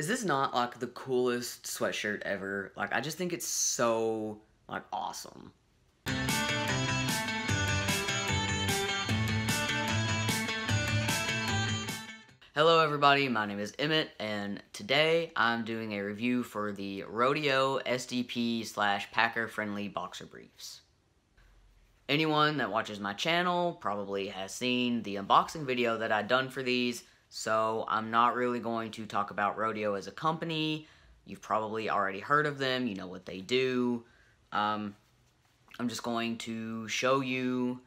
Is this not like the coolest sweatshirt ever? Like I just think it's so like awesome. Hello everybody, my name is Emmett, and today I'm doing a review for the Rodeoh STP slash Packer Friendly Boxer Briefs. Anyone that watches my channel probably has seen the unboxing video that I've done for these, so I'm not really going to talk about Rodeoh as a company. You've probably already heard of them, you know what they do. Um, I'm just going to show you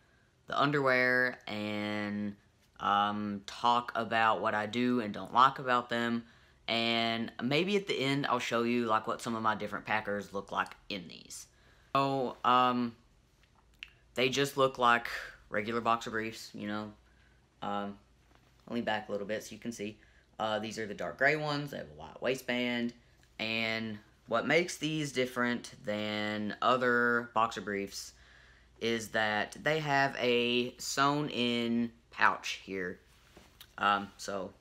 the underwear and um, talk about what I do and don't like about them. And maybe at the end I'll show you like what some of my different Packers look like in these. So, um, they just look like regular boxer briefs, you know. Um, I'll lean back a little bit so you can see. Uh, these are the dark gray ones. They have a white waistband. And what makes these different than other boxer briefs is that they have a sewn-in pouch here. Um, so,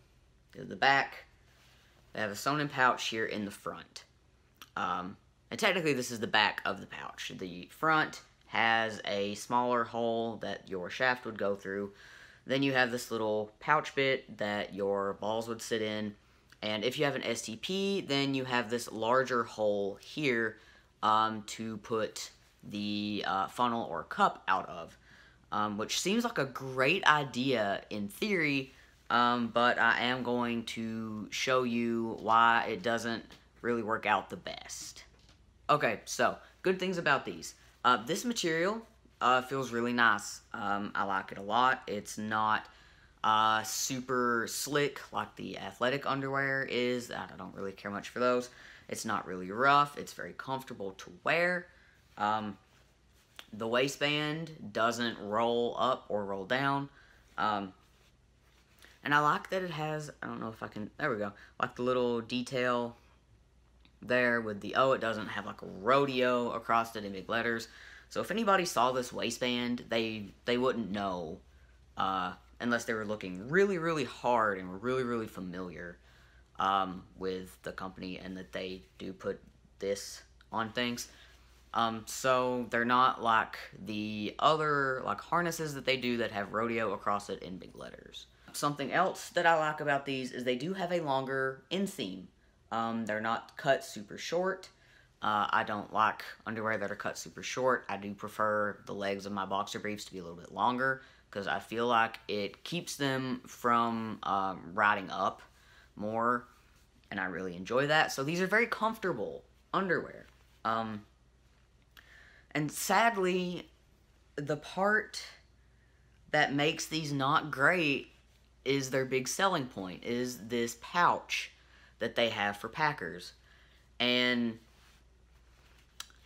the back, they have a sewn-in pouch here in the front. Um, and technically, this is the back of the pouch. The front has a smaller hole that your shaft would go through. Then you have this little pouch bit that your balls would sit in. And if you have an STP, then you have this larger hole here um, to put the uh, funnel or cup out of. Um, which seems like a great idea in theory, um, but I am going to show you why it doesn't really work out the best. Okay, so, good things about these. Uh, this material uh, feels really nice. Um, I like it a lot. It's not uh, super slick like the athletic underwear is. I don't really care much for those. It's not really rough. It's very comfortable to wear. Um, the waistband doesn't roll up or roll down. Um, and I like that it has, I don't know if I can, there we go, like the little detail there with the O. It doesn't have like a Rodeoh across it in big letters. So if anybody saw this waistband, they they wouldn't know uh, unless they were looking really, really hard and were really, really familiar um, with the company and that they do put this on things. Um, so they're not like the other like harnesses that they do that have Rodeoh across it in big letters. Something else that I like about these is they do have a longer inseam. Um, they're not cut super short. Uh, I don't like underwear that are cut super short. I do prefer the legs of my boxer briefs to be a little bit longer because I feel like it keeps them from um, riding up more, and I really enjoy that. So these are very comfortable underwear. Um, and sadly, the part that makes these not great is their big selling point, is this pouch that they have for Packers. And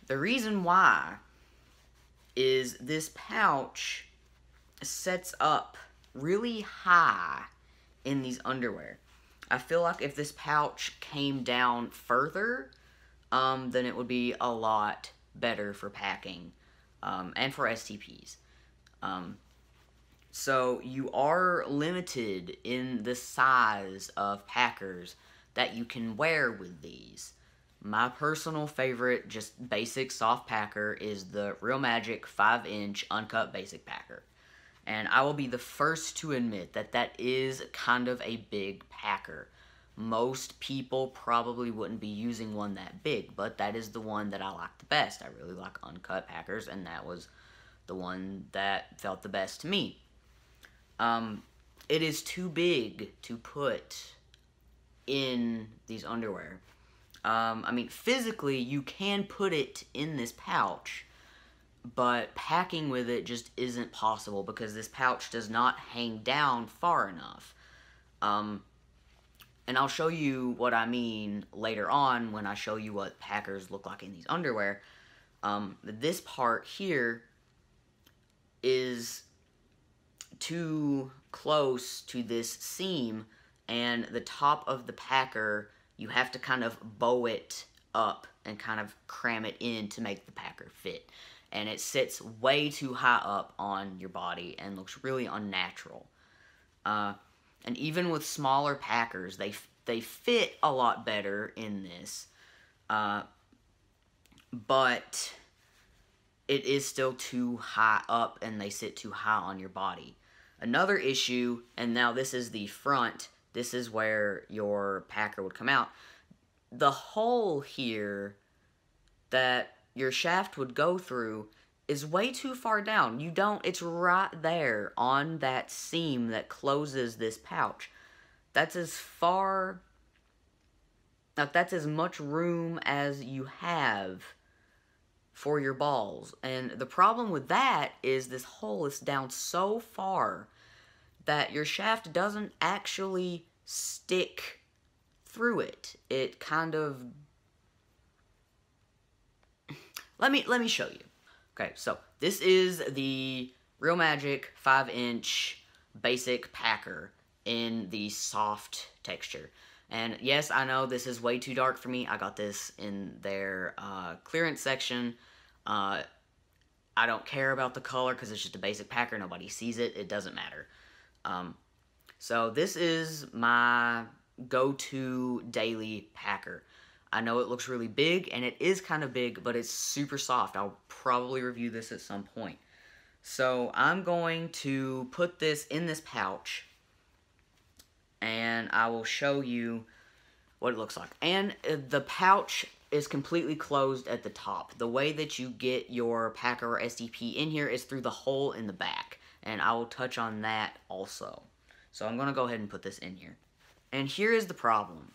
the reason why is this pouch sets up really high in these underwear. I feel like if this pouch came down further, um, then it would be a lot better for packing um, and for STPs. Um, so you are limited in the size of packers that you can wear with these. My personal favorite, just basic soft packer, is the Real Magic 5-inch uncut basic packer. And I will be the first to admit that that is kind of a big packer. Most people probably wouldn't be using one that big, but that is the one that I like the best. I really like uncut packers, and that was the one that felt the best to me. Um, it is too big to put in these underwear. Um, I mean, physically, you can put it in this pouch, but packing with it just isn't possible because this pouch does not hang down far enough. Um, and I'll show you what I mean later on when I show you what packers look like in these underwear. Um, this part here is too close to this seam and the top of the packer you have to kind of bow it up and kind of cram it in to make the packer fit and it sits way too high up on your body and looks really unnatural uh, and even with smaller packers they they fit a lot better in this. Uh, but it is still too high up and they sit too high on your body. Another issue, and now this is the front, this is where your packer would come out. The hole here that your shaft would go through is way too far down. You don't, it's right there on that seam that closes this pouch. That's as far, like that's as much room as you have for your balls. And the problem with that is this hole is down so far that your shaft doesn't actually stick through it. It kind of let me let me show you. Okay, so this is the Real Magic 5 inch basic packer in the soft texture. And yes, I know this is way too dark for me. I got this in their uh, clearance section. Uh, I don't care about the color because it's just a basic packer. Nobody sees it. It doesn't matter. Um, so this is my go-to daily packer. I know it looks really big, and it is kind of big, but it's super soft. I'll probably review this at some point. So I'm going to put this in this pouch, and I will show you what it looks like. And uh, the pouch is completely closed at the top. The way that you get your Packer or STP in here is through the hole in the back, and I will touch on that also. So I'm going to go ahead and put this in here. And here is the problem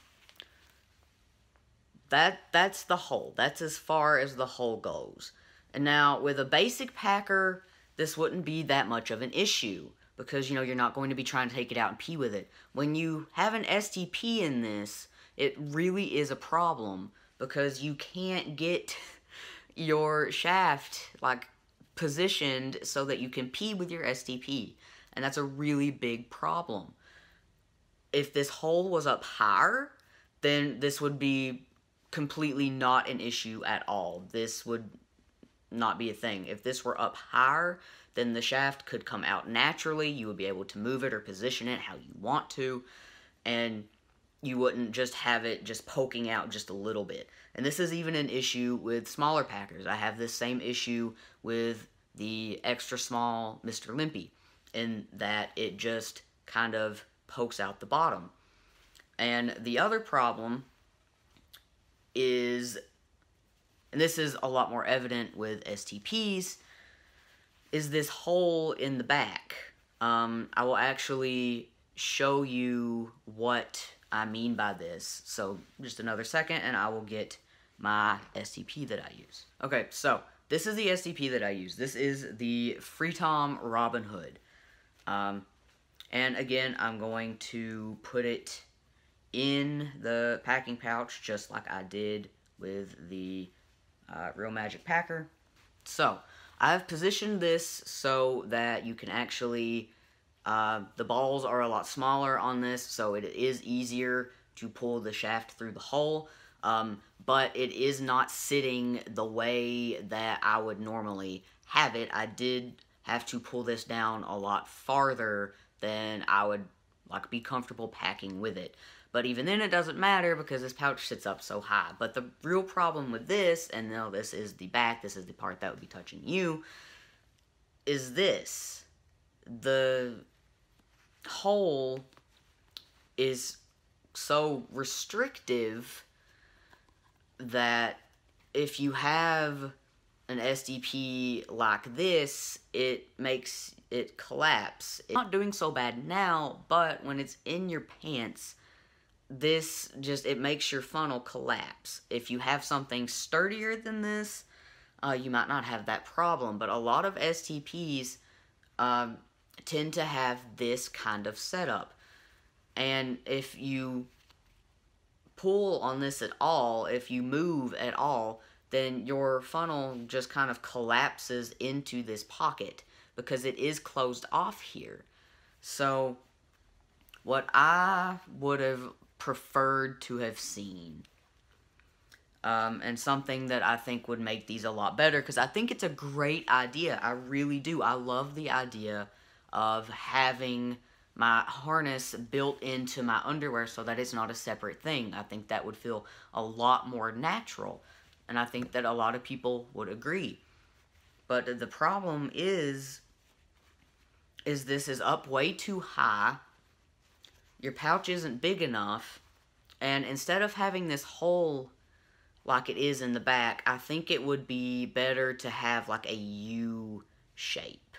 that that's the hole. That's as far as the hole goes. And now with a basic packer, this wouldn't be that much of an issue because you know you're not going to be trying to take it out and pee with it. When you have an STP in this, it really is a problem because you can't get your shaft like positioned so that you can pee with your STP. And that's a really big problem. If this hole was up higher, then this would be completely not an issue at all. This would not be a thing. If this were up higher, then the shaft could come out naturally. You would be able to move it or position it how you want to. And you wouldn't just have it just poking out just a little bit. And this is even an issue with smaller packers. I have this same issue with the extra small Mr. Limpy in that it just kind of pokes out the bottom. And the other problem is, and this is a lot more evident with STPs, is this hole in the back. Um, I will actually show you what I mean by this. So just another second and I will get my STP that I use. Okay, so this is the STP that I use. This is the Freetom Robin Hood. Um, and again, I'm going to put it in the packing pouch just like I did with the uh, Real Magic Packer. So, I've positioned this so that you can actually, uh, the balls are a lot smaller on this, so it is easier to pull the shaft through the hole, um, but it is not sitting the way that I would normally have it. I did have to pull this down a lot farther than I would like be comfortable packing with it. But even then it doesn't matter because this pouch sits up so high. But the real problem with this, and now this is the back, this is the part that would be touching you, is this. The hole is so restrictive that if you have an STP like this, it makes it collapse. It's not doing so bad now, but when it's in your pants, this just it makes your funnel collapse. If you have something sturdier than this, uh, you might not have that problem. But a lot of STPs um, tend to have this kind of setup, and if you pull on this at all, if you move at all, then your funnel just kind of collapses into this pocket because it is closed off here. So what I would have preferred to have seen. Um, and something that I think would make these a lot better because I think it's a great idea. I really do. I love the idea of having my harness built into my underwear so that it's not a separate thing. I think that would feel a lot more natural. And I think that a lot of people would agree. But the problem is is this is up way too high. Your pouch isn't big enough. And instead of having this hole like it is in the back, I think it would be better to have like a U shape.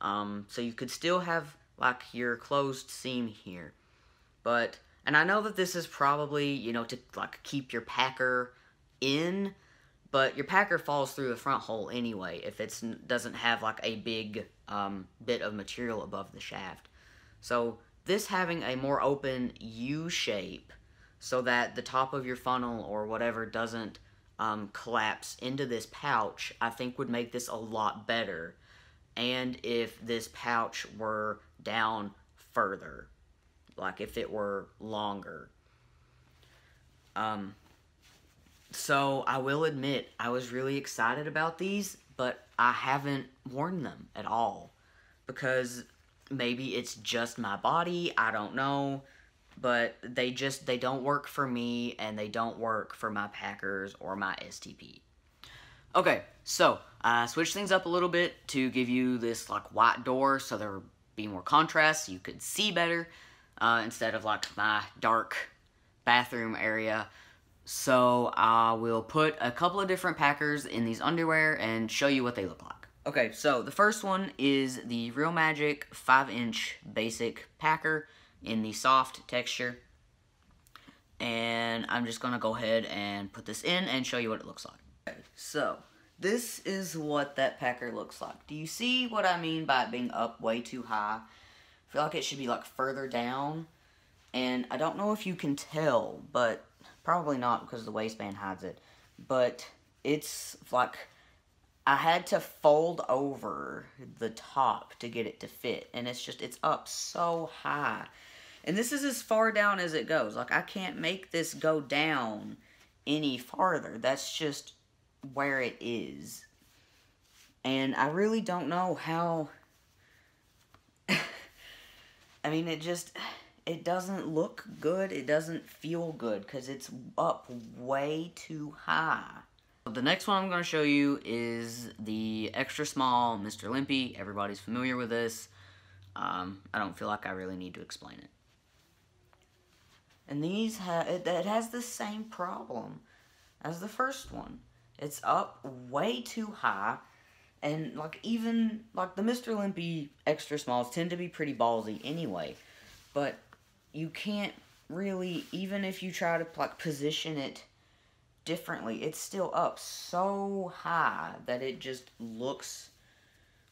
Um, so you could still have like your closed seam here. But, and I know that this is probably, you know, to like keep your packer in, but your packer falls through the front hole anyway if it doesn't have like a big um, bit of material above the shaft. So this having a more open U shape so that the top of your funnel or whatever doesn't um, collapse into this pouch, I think would make this a lot better. And if this pouch were down further, like if it were longer. Um, so I will admit, I was really excited about these, but I haven't worn them at all. Because maybe it's just my body, I don't know but they just they don't work for me and they don't work for my Packers or my STP. Okay, so I switched things up a little bit to give you this like white door so would be more contrast you could see better uh, instead of like my dark bathroom area. So I will put a couple of different Packers in these underwear and show you what they look like. Okay, so the first one is the Real Magic 5 inch basic Packer in the soft texture. And I'm just going to go ahead and put this in and show you what it looks like. Okay, so, this is what that packer looks like. Do you see what I mean by it being up way too high? I feel like it should be like further down. And I don't know if you can tell, but probably not because the waistband hides it. But it's like I had to fold over the top to get it to fit. And it's just, it's up so high. And this is as far down as it goes. Like, I can't make this go down any farther. That's just where it is. And I really don't know how... I mean, it just... It doesn't look good. It doesn't feel good because it's up way too high. The next one I'm going to show you is the extra small Mr. Limpy. Everybody's familiar with this. Um, I don't feel like I really need to explain it. And these ha it, it has the same problem as the first one. It's up way too high. And like even like the Mr. Limpy extra smalls tend to be pretty ballsy anyway. But you can't really even if you try to like position it differently, it's still up so high that it just looks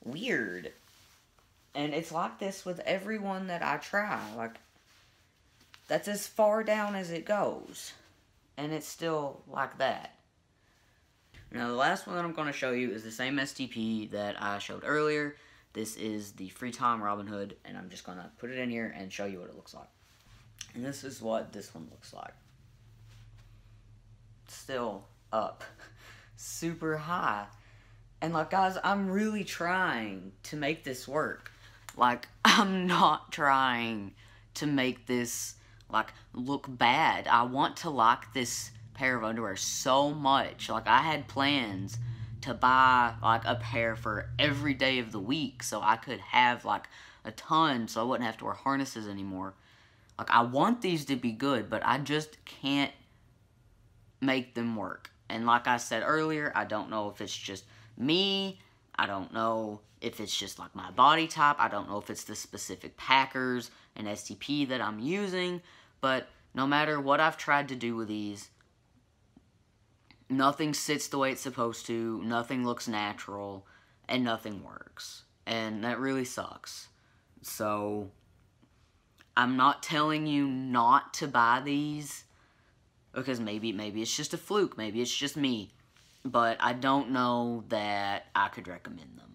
weird. And it's like this with everyone that I try. Like that's as far down as it goes. And it's still like that. Now the last one that I'm going to show you is the same STP that I showed earlier. This is the Freetom Robin Hood, and I'm just going to put it in here and show you what it looks like. And this is what this one looks like. Still up. Super high. And like, guys, I'm really trying to make this work. Like, I'm not trying to make this like look bad. I want to like this pair of underwear so much. Like I had plans to buy like a pair for every day of the week so I could have like a ton so I wouldn't have to wear harnesses anymore. Like I want these to be good, but I just can't make them work. And like I said earlier, I don't know if it's just me. I don't know if it's just like my body type. I don't know if it's the specific Packers and STP that I'm using. But no matter what I've tried to do with these, nothing sits the way it's supposed to, nothing looks natural, and nothing works. And that really sucks. So, I'm not telling you not to buy these, because maybe, maybe it's just a fluke, maybe it's just me. But I don't know that I could recommend them.